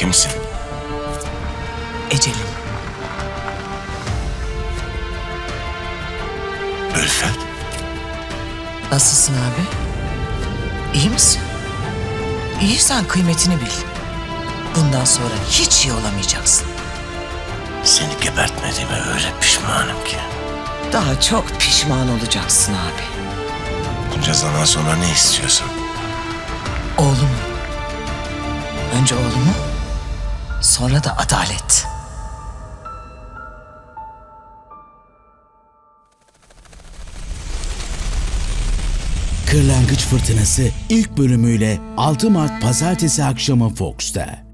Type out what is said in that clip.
Kimsin? Ecelin. Ülfet? Nasılsın abi? İyi misin? İyiysen kıymetini bil. Bundan sonra hiç iyi olamayacaksın. Seni gebertmediğime öyle pişmanım ki. Daha çok pişman olacaksın abi. Bunca zaman sonra ne istiyorsun? Oğlumu. Önce oğlumu, sonra da adalet. Kırlangıç Fırtınası ilk bölümüyle 6 Mart Pazartesi akşamı Fox'ta.